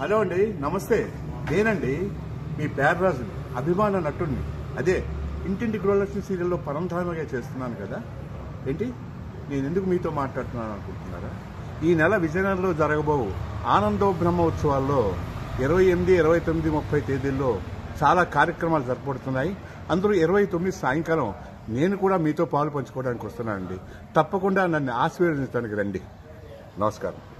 Hello అండి నమస్తే. నేనండి మీ పేర్రాజు అభిమాన నటుడిని అదే ఇంటింటి గృహలక్ష్మి సీరియల్లో పరంధామగా చేస్తున్నాను కదా. ఏంటి? నేను ఎందుకు మీతో మాట్లాడుతున్నాను అనుకుంటున్నారా? ఈ నెల విజయనగరంలో జరగబో ఆనందో బ్రహ్మోత్సవాల్లో ఇరవై ఎనిమిది ఇరవై తొమ్మిది ముప్పై తేదీల్లో చాలా కార్యక్రమాలు జరపడుతున్నాయి అందులో ఇరవై తొమ్మిది సాయంకాలం నేను కూడా మీతో పాలు పంచుకోవడానికి వస్తున్నానండి. తప్పకుండా నన్ను ఆశీర్వదించడానికి రండి. నమస్కారం.